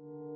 you